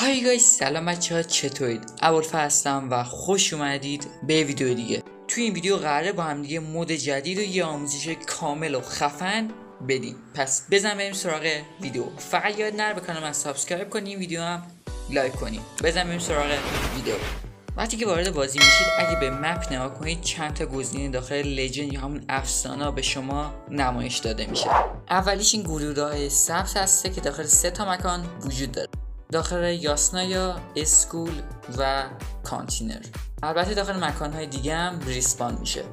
Hi guys سلام بچه ها چطورید؟ ابوالفضل هستم و خوش اومدید به ویدیو دیگه. توی این ویدیو قراره با هم دیگه mode جدید و یه آموزش کامل و خفن بدیم. پس بزن بریم سراغ ویدیو. فقط یاد نره به کانال subscribe کنیم ویدیو هم لایک کنیم بزن بریم سراغ ویدیو. وقتی که وارد بازی میشید اگه به map نگاه کنید چند تا گزینه داخل legend یا همون افسانه به شما نمایش داده میشه. اولیش این گلوله‌های سبز هسته که داخل سه تا مکان وجود داره. داخل Yasnaya، School و کانتینر. البته داخل مکانهای دیگه هم respawn میشه.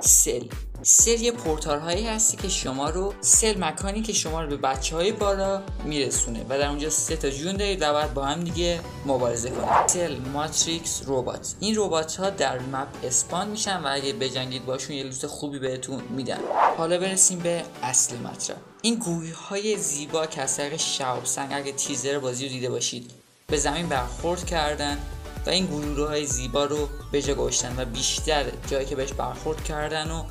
Cell. Cell یه پورتال هایی هستی که شما رو cell مکانی که شما رو به بچه های بالا میرسونه و در اونجا سه تا جون دارید و باید با هم دیگه مبارزه کنید. Cell Matrix ربات این ربات ها در map spawn میشن و اگه بجنگید باشون یه loot خوبی بهتون میدن. حالا برسیم به اصل مطلب. این گوی های زیبا که از طریق شعب سنگ اگه تیزر بازی رو دیده باشید به زمین برخورد کردن و این گلوله های زیبا رو به جا گذاشتن و بیشتر جایی که بهش برخورد کردن و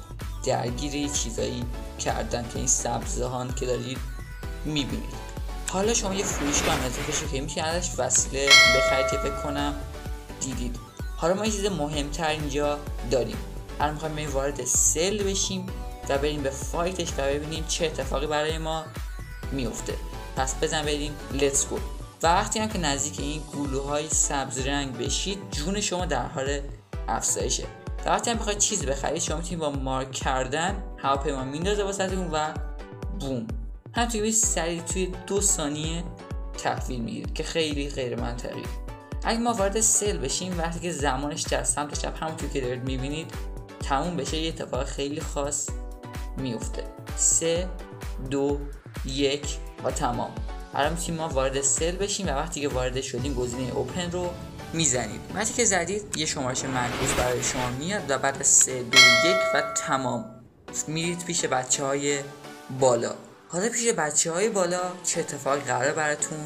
درگیر چیزایی کردن که این سبزهان که دارید می‌بینید. حالا شما یه فروشگاه هم اضافه که میشه ازش وسیله بخرید که فکر کنم دیدید. حالا ما یه چیز مهمتر اینجا داریم. الان می‌خوایم بریم وارد سل بشیم و بریم به فایتش و ببینیم چه اتفاقی برای ما میفته پس بزن بریم لیتس گو و وقتی هم که نزدیک این گلوهای سبز رنگ بشید جون شما در حال افزایشه. و وقتی هم بخواید چیز بخرید شما می‌تونید با مارک کردن هواپیما میندازه واسهتون و بوم. هم توی سریع توی دو ثانیه تحویل می‌گیرید که خیلی غیر منطقی اگه ما وارد سل بشیم وقتی که زمانش در سمت چپ همونطور که دارید می‌بینید تموم بشه یه اتفاق خیلی خاص میفته سه دو یک و تمام. الان می‌تونیم ما وارد سل بشیم و وقتی که وارد شدیم گزینه اوپن رو می‌زنید. وقتی که زدید یه شمارش منقوص برای شما میاد و بعد از 3 2 1 و تمام. میرید پیش بچه های بالا. حالا پیش بچه های بالا چه اتفاقی قرار براتون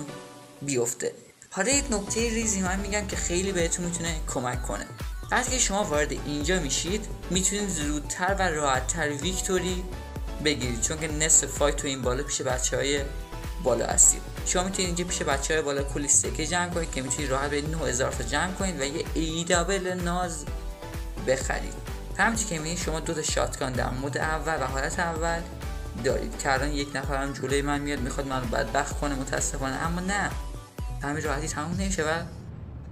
بیفته؟ حالا یک نکته ریزی من میگم که خیلی بهتون می‌تونه کمک کنه. وقتی که شما وارد اینجا میشید می‌تونید زودتر و راحتتر ویکتوری بگیرید چون که نصف فایت تو این بالا پیش بچه های بالا هستید. شما می‌تونید اینجا پیش بچه های بالا کلی سکه جمع کنید که می‌تونید راحت به 9000 تا جمع کنید و یه ای دابل ناز بخرید. همچنین که می‌بینید شما دو تا شاتگان در مود اول و حالت اول دارید. که الان یک نفرم جلوی من میاد می‌خواد منو بدبخت کنه متاسفانه. اما نه. همین راحتی تموم نمیشه و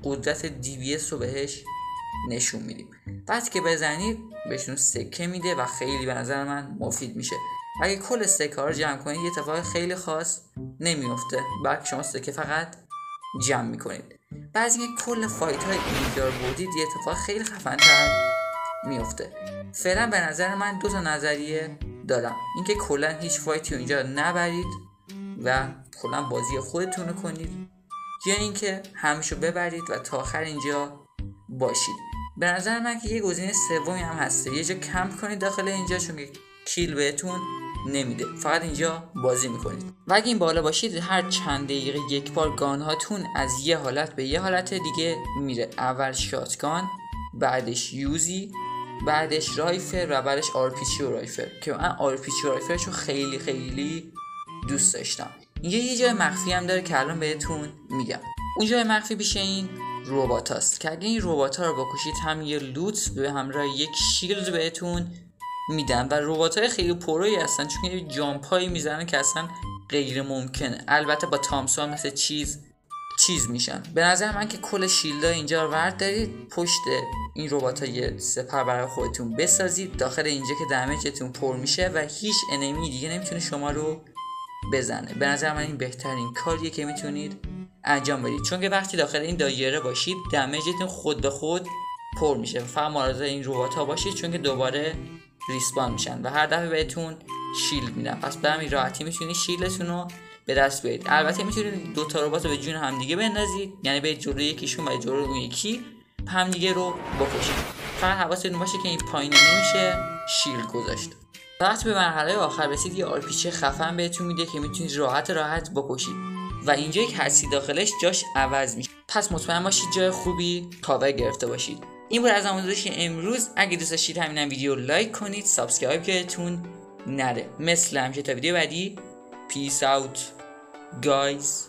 قدرت دی وی رو بهش نشون میدیم. بعد که بزنید بهشون سکه میده و خیلی به نظر من مفید میشه. اگه کل سکه ها رو جمع کنید یه اتفاق خیلی خاص نمیفته بلکه شما سکه فقط جمع می‌کنید. بعضی اینکه کل فایت های اینجا بودید یه اتفاق خیلی خفنتر میفته فعلا به نظر من دو تا نظریه دارم. اینکه کلا هیچ فایتی اینجا نبرید و کلا بازی خودتون رو کنید. یا اینکه همیشه ببرید و تا آخر اینجا باشید. به نظر من که یه گزینه سومی هم هسته. یه جا کمپ کنید داخل اینجا چون کیل بهتون نمیده. فقط اینجا بازی می‌کنید. و اگه این بالا باشید هر چند دقیقه یک بار گان هاتون از یه حالت به یه حالت دیگه میره. اول شاتگان بعدش یوزی بعدش رایفر و بعدش آرپیچی و رایفر که من آرپیچی و رایفرشو خیلی خیلی دوست داشتم. اینجا یه جای مخفی هم داره که الان بهتون میگم. اون جای مخفی بیشه این روبات هست که اگه این روبات ها رو بکشید هم یه لوت به همراه یک شیلد بهتون میدن و ربات های خیلی پروی هستن چون یه جامپ هایی می‌زنن که اصلا غیر ممکنه. البته با تامسون مثل چیز چیز میشن. به نظر من که کل shield ا اینجا وردارید پشت این ربات های سپر برای خودتون بسازید. داخل اینجا که damage تون پر میشه و هیچ enemy دیگه نمی‌تونه شما رو بزنه. به نظر من این بهترین کاریه که می‌تونید انجام بدید. چون که وقتی داخل این دایره باشید damage تون خود به خود پر میشه. فقط مراقب این ربات ها باشید چون که دوباره respawn میشن و هر دفعه بهتون shield میدن. پس به همین راحتی می‌تونید shield تون رو به دست بیارید. البته می‌تونید دو تا ربات رو به جون همدیگه بندازید. یعنی به جلوی یکیشون و جلوی اون یکی همدیگه رو بکشید. فقط حواستون باشه که این پایین نمیشه shield گذاشت. وقتی به مرحله آخر رسید یه RPG خفن بهتون میده که می‌تونید راحت راحت بکشید. و اینجا یک هستی داخلش جاش عوض میشه. پس مطمئن باشید جای خوبی کاور گرفته باشید. این بود از آموزش امروز. اگه دوست داشتید همین ویدیو لایک کنید subscribe کردتون نره. مثل همیشه تا ویدیو بعدی. پیس اوت گایز